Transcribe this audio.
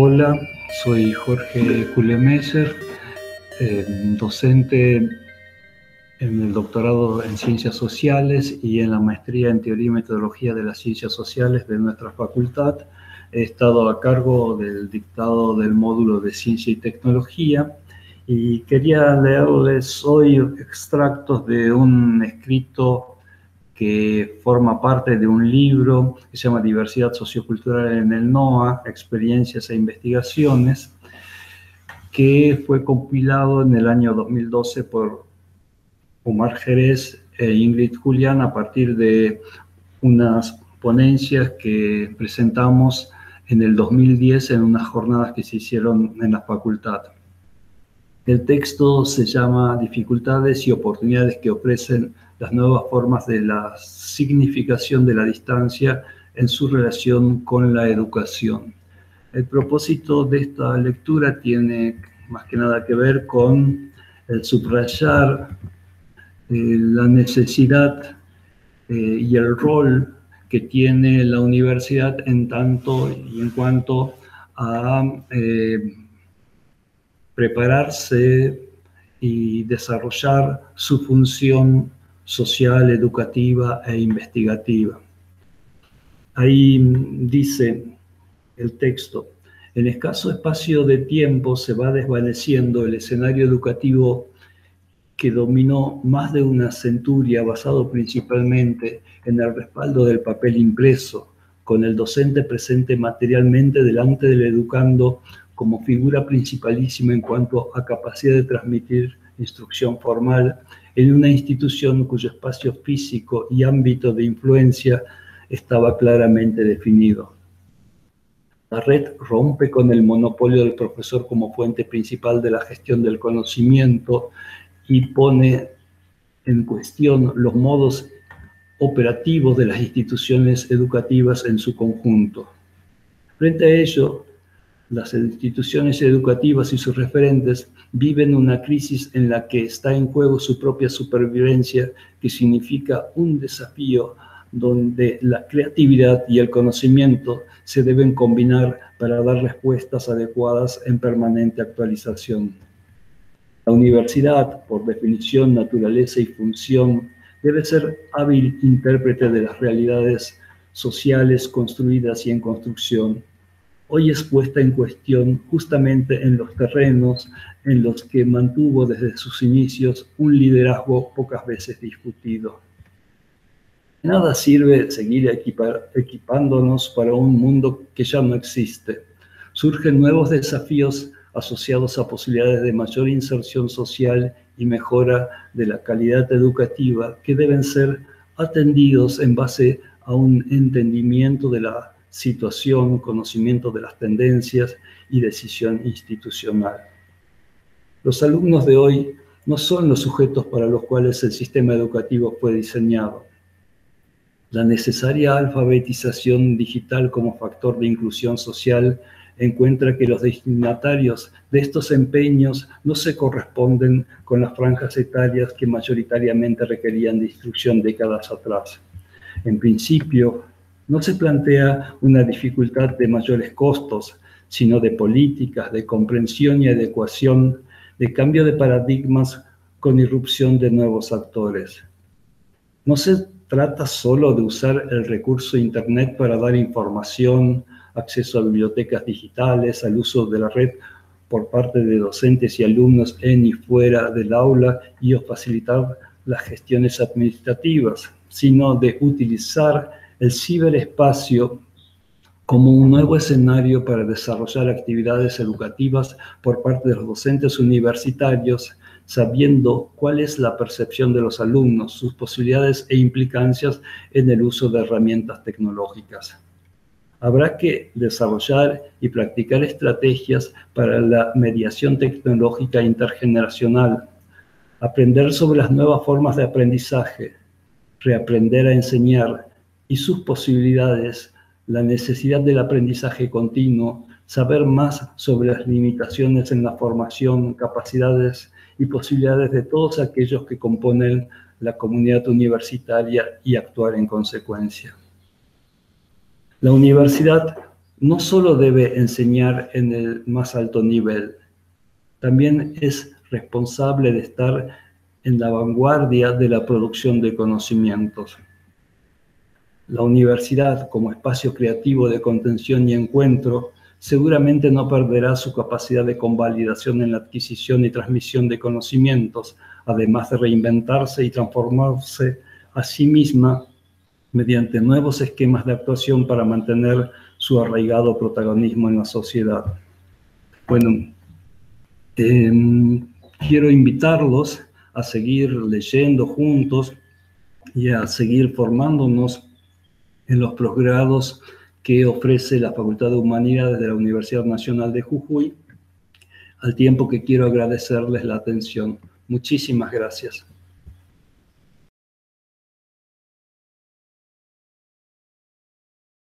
Hola, soy Jorge Kulemeser, eh, docente en el doctorado en Ciencias Sociales y en la maestría en Teoría y Metodología de las Ciencias Sociales de nuestra facultad. He estado a cargo del dictado del módulo de Ciencia y Tecnología y quería leerles hoy extractos de un escrito que forma parte de un libro que se llama Diversidad Sociocultural en el NOA, Experiencias e Investigaciones, que fue compilado en el año 2012 por Omar Jerez e Ingrid Julián a partir de unas ponencias que presentamos en el 2010 en unas jornadas que se hicieron en la facultad. El texto se llama Dificultades y oportunidades que ofrecen las nuevas formas de la significación de la distancia en su relación con la educación. El propósito de esta lectura tiene más que nada que ver con el subrayar eh, la necesidad eh, y el rol que tiene la universidad en tanto y en cuanto a eh, prepararse y desarrollar su función social, educativa e investigativa. Ahí dice el texto, en escaso espacio de tiempo se va desvaneciendo el escenario educativo que dominó más de una centuria basado principalmente en el respaldo del papel impreso, con el docente presente materialmente delante del educando como figura principalísima en cuanto a capacidad de transmitir instrucción formal en una institución cuyo espacio físico y ámbito de influencia estaba claramente definido. La red rompe con el monopolio del profesor como fuente principal de la gestión del conocimiento y pone en cuestión los modos operativos de las instituciones educativas en su conjunto. Frente a ello, las instituciones educativas y sus referentes viven una crisis en la que está en juego su propia supervivencia, que significa un desafío donde la creatividad y el conocimiento se deben combinar para dar respuestas adecuadas en permanente actualización. La universidad, por definición, naturaleza y función, debe ser hábil intérprete de las realidades sociales construidas y en construcción hoy es puesta en cuestión justamente en los terrenos en los que mantuvo desde sus inicios un liderazgo pocas veces discutido. Nada sirve seguir equipándonos para un mundo que ya no existe. Surgen nuevos desafíos asociados a posibilidades de mayor inserción social y mejora de la calidad educativa que deben ser atendidos en base a un entendimiento de la situación, conocimiento de las tendencias y decisión institucional. Los alumnos de hoy no son los sujetos para los cuales el sistema educativo fue diseñado. La necesaria alfabetización digital como factor de inclusión social encuentra que los destinatarios de estos empeños no se corresponden con las franjas etarias que mayoritariamente requerían de instrucción décadas atrás. En principio, no se plantea una dificultad de mayores costos, sino de políticas, de comprensión y adecuación, de cambio de paradigmas con irrupción de nuevos actores. No se trata solo de usar el recurso Internet para dar información, acceso a bibliotecas digitales, al uso de la red por parte de docentes y alumnos en y fuera del aula y facilitar las gestiones administrativas, sino de utilizar el ciberespacio como un nuevo escenario para desarrollar actividades educativas por parte de los docentes universitarios, sabiendo cuál es la percepción de los alumnos, sus posibilidades e implicancias en el uso de herramientas tecnológicas. Habrá que desarrollar y practicar estrategias para la mediación tecnológica intergeneracional, aprender sobre las nuevas formas de aprendizaje, reaprender a enseñar, y sus posibilidades, la necesidad del aprendizaje continuo, saber más sobre las limitaciones en la formación, capacidades y posibilidades de todos aquellos que componen la comunidad universitaria y actuar en consecuencia. La universidad no solo debe enseñar en el más alto nivel, también es responsable de estar en la vanguardia de la producción de conocimientos. La universidad, como espacio creativo de contención y encuentro, seguramente no perderá su capacidad de convalidación en la adquisición y transmisión de conocimientos, además de reinventarse y transformarse a sí misma mediante nuevos esquemas de actuación para mantener su arraigado protagonismo en la sociedad. Bueno, em, quiero invitarlos a seguir leyendo juntos y a seguir formándonos en los posgrados que ofrece la Facultad de Humanidades de la Universidad Nacional de Jujuy, al tiempo que quiero agradecerles la atención. Muchísimas gracias.